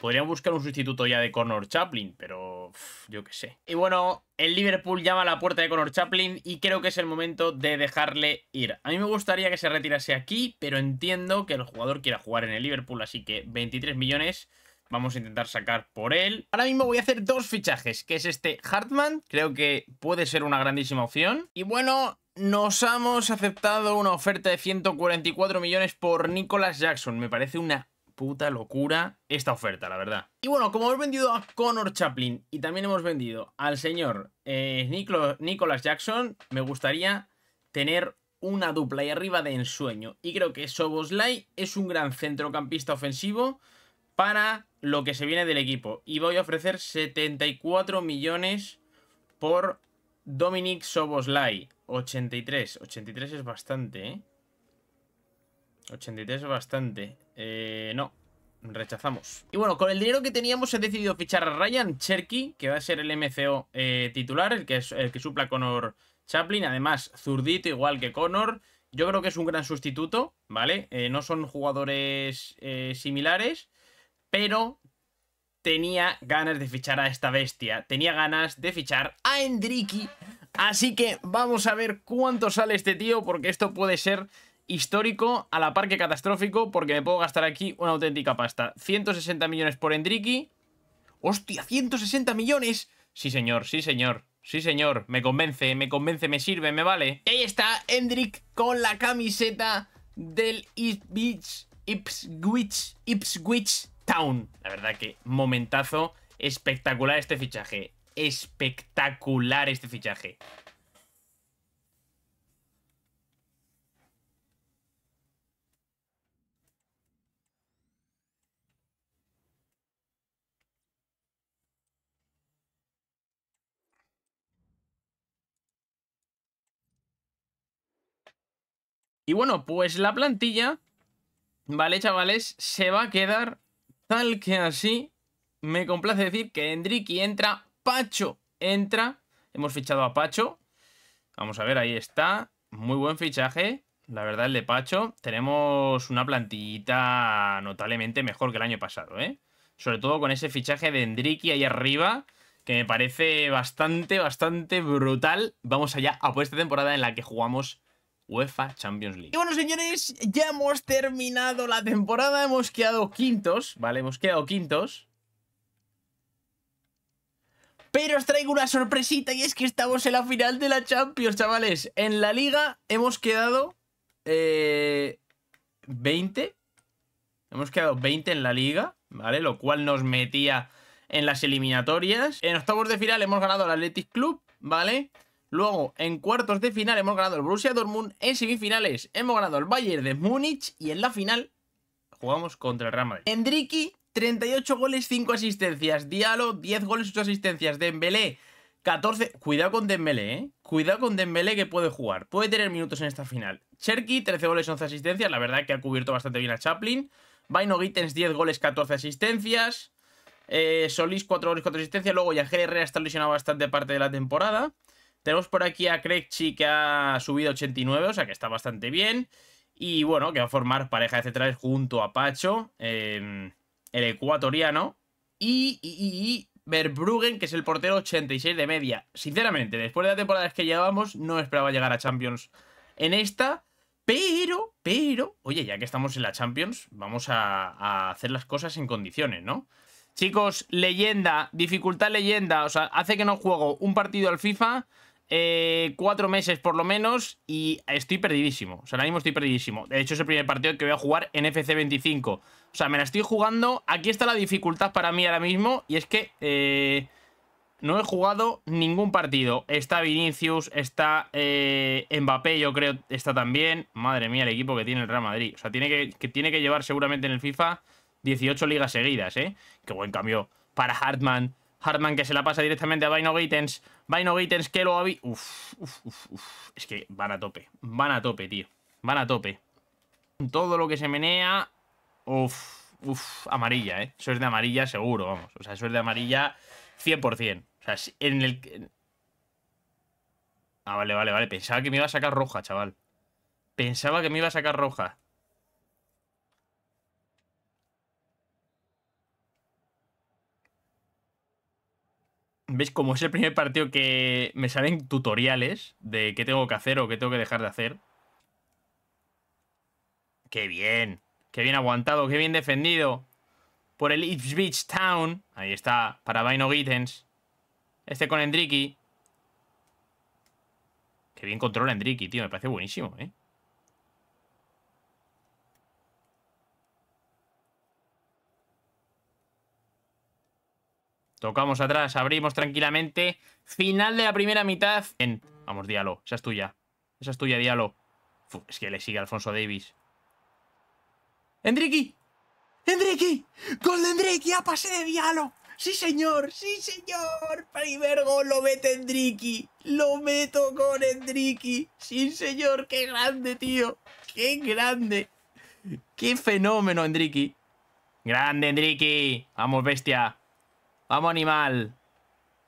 Podrían buscar un sustituto ya de Connor Chaplin, pero yo qué sé. Y bueno, el Liverpool llama a la puerta de Connor Chaplin y creo que es el momento de dejarle ir. A mí me gustaría que se retirase aquí, pero entiendo que el jugador quiera jugar en el Liverpool, así que 23 millones vamos a intentar sacar por él. Ahora mismo voy a hacer dos fichajes, que es este Hartman, creo que puede ser una grandísima opción. Y bueno, nos hemos aceptado una oferta de 144 millones por Nicolas Jackson. Me parece una puta locura esta oferta, la verdad. Y bueno, como hemos vendido a Connor Chaplin y también hemos vendido al señor eh, Nicolas Jackson, me gustaría tener una dupla ahí arriba de ensueño. Y creo que Soboslai es un gran centrocampista ofensivo para lo que se viene del equipo. Y voy a ofrecer 74 millones por Dominic Soboslai. 83. 83 es bastante, ¿eh? 83 es bastante. Eh, no, rechazamos. Y bueno, con el dinero que teníamos he decidido fichar a Ryan Cherky, que va a ser el MCO eh, titular, el que, el que supla a Connor Chaplin. Además, zurdito igual que Connor. Yo creo que es un gran sustituto, ¿vale? Eh, no son jugadores similares, pero tenía ganas de fichar a esta bestia. Tenía ganas de fichar a Endriki Así que vamos a ver cuánto sale este tío, porque esto puede ser histórico a la par que catastrófico, porque me puedo gastar aquí una auténtica pasta. 160 millones por Endriki. ¡Hostia! ¡160 millones! Sí, señor, sí, señor. Sí, señor, me convence, me convence, me sirve, me vale. ahí está Endrick con la camiseta del Ipswich, Ipswich, Ipswich Town. La verdad que momentazo espectacular este fichaje espectacular este fichaje. Y bueno, pues la plantilla, vale chavales, se va a quedar tal que así. Me complace decir que Endricky entra Pacho entra. Hemos fichado a Pacho. Vamos a ver, ahí está. Muy buen fichaje. La verdad, el de Pacho. Tenemos una plantillita notablemente mejor que el año pasado, ¿eh? Sobre todo con ese fichaje de Endriki ahí arriba, que me parece bastante, bastante brutal. Vamos allá a por esta temporada en la que jugamos UEFA Champions League. Y bueno, señores, ya hemos terminado la temporada. Hemos quedado quintos, ¿vale? Hemos quedado quintos. Pero os traigo una sorpresita y es que estamos en la final de la Champions, chavales. En la liga hemos quedado eh, 20. Hemos quedado 20 en la liga, ¿vale? Lo cual nos metía en las eliminatorias. En octavos de final hemos ganado al Athletic Club, ¿vale? Luego, en cuartos de final hemos ganado el Borussia Dortmund. En semifinales hemos ganado el Bayern de Múnich. Y en la final jugamos contra el Real Madrid. Endriki, 38 goles, 5 asistencias. Diallo, 10 goles, 8 asistencias. Dembélé, 14. Cuidado con Dembélé, ¿eh? Cuidado con Dembélé que puede jugar. Puede tener minutos en esta final. Cherky, 13 goles, 11 asistencias. La verdad que ha cubierto bastante bien a Chaplin. Vaino Gittens, 10 goles, 14 asistencias. Eh, Solís, 4 goles, 4 asistencias. Luego Yangel Herrera está lesionado bastante parte de la temporada. Tenemos por aquí a Craigchi que ha subido 89, o sea que está bastante bien. Y bueno, que va a formar pareja de centrales junto a Pacho, em, el ecuatoriano. Y, y, Verbruggen, que es el portero 86 de media. Sinceramente, después de las temporadas que llevamos, no esperaba llegar a Champions en esta. Pero, pero, oye, ya que estamos en la Champions, vamos a hacer las cosas en condiciones, ¿no? Chicos, leyenda, dificultad leyenda. O sea, hace que no juego un partido al FIFA eh, cuatro meses por lo menos y estoy perdidísimo. O sea, ahora mismo estoy perdidísimo. De hecho, es el primer partido que voy a jugar en FC25. O sea, me la estoy jugando. Aquí está la dificultad para mí ahora mismo. Y es que eh, no he jugado ningún partido. Está Vinicius, está eh, Mbappé, yo creo, está también. Madre mía, el equipo que tiene el Real Madrid. O sea, tiene que, tiene que llevar seguramente en el FIFA 18 ligas seguidas, ¿eh? Qué buen cambio para Hartman. Hartman que se la pasa directamente a Vaino Gittens. Vaino Gittens que lo había... Uf, uf, uf, uf. Es que van a tope. Van a tope, tío. Van a tope. Todo lo que se menea... Uf, uf, amarilla, ¿eh? Eso es de amarilla seguro, vamos. O sea, eso es de amarilla 100%. O sea, en el... Ah, vale, vale, vale. Pensaba que me iba a sacar roja, chaval. Pensaba que me iba a sacar roja. ¿Veis? Como es el primer partido que me salen tutoriales de qué tengo que hacer o qué tengo que dejar de hacer. ¡Qué bien! ¡Qué bien aguantado! ¡Qué bien defendido! Por el Ipswich Town. Ahí está, para Vaino Gittens. Este con Endriki. Qué bien controla Endriki, tío. Me parece buenísimo, ¿eh? Tocamos atrás, abrimos tranquilamente. Final de la primera mitad. En... Vamos, Diallo. Esa es tuya. Esa es tuya, Diallo. es que le sigue Alfonso Davis. ¡Endriki! ¡Endriki! ¡Gol de Endriki! ¡A pase de Diallo! ¡Sí, señor! ¡Sí, señor! Primer gol lo mete Endriki. Lo meto con Endriki. ¡Sí, señor! ¡Qué grande, tío! ¡Qué grande! ¡Qué fenómeno, Endriki! ¡Grande, Endriki! ¡Vamos, bestia! Vamos, animal.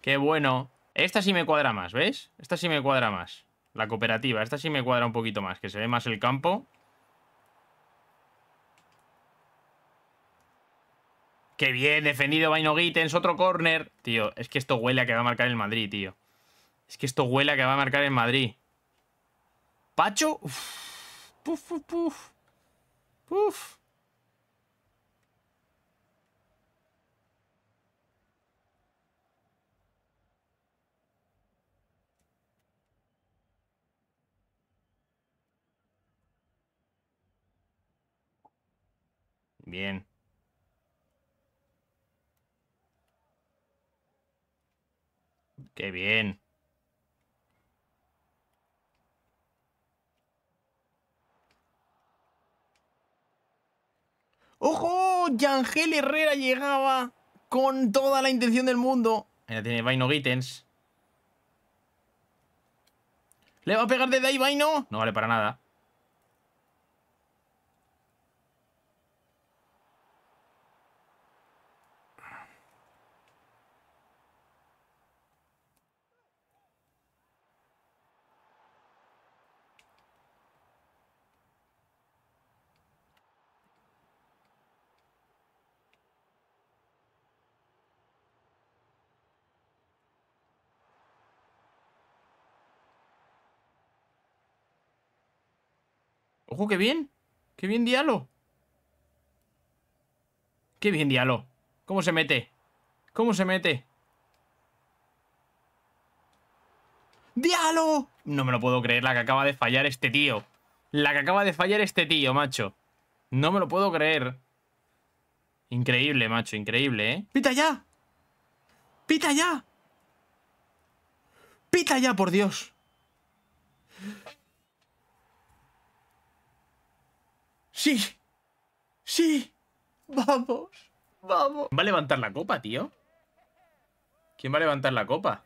Qué bueno. Esta sí me cuadra más, ¿ves? Esta sí me cuadra más. La cooperativa. Esta sí me cuadra un poquito más. Que se ve más el campo. Qué bien, defendido Vaino Gittens, otro córner. Tío, es que esto huele a que va a marcar el Madrid, tío. Es que esto huele a que va a marcar el Madrid. Pacho. Uf. Puf, puf, puf. Puf. Bien. Qué bien. ¡Ojo! Yangel Herrera llegaba con toda la intención del mundo. Ya tiene Vaino Gittens. ¿Le va a pegar desde ahí Vaino? No vale para nada. ¡Ojo, qué bien! ¡Qué bien Dialo! ¡Qué bien Dialo! ¿Cómo se mete? ¿Cómo se mete? ¡Dialo! No me lo puedo creer la que acaba de fallar este tío. La que acaba de fallar este tío, macho. No me lo puedo creer. Increíble, macho, increíble, ¿eh? ¡Pita ya! ¡Pita ya! ¡Pita ya, por Dios! ¡Sí! ¡Sí! ¡Vamos! ¡Vamos! ¿Va a levantar la copa, tío? ¿Quién va a levantar la copa?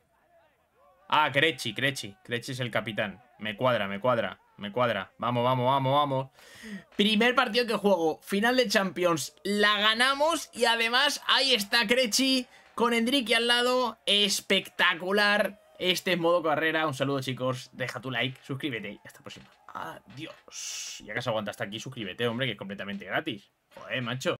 Ah, Crechi, Crechi. Crechi es el capitán. Me cuadra, me cuadra, me cuadra. Vamos, vamos, vamos, vamos. Primer partido que juego. Final de Champions. La ganamos y además ahí está Crechi con Enrique al lado. Espectacular. Este es modo carrera. Un saludo, chicos. Deja tu like, suscríbete y hasta la próxima. Adiós. Ya que has aguantado hasta aquí, suscríbete, hombre, que es completamente gratis. Joder, macho.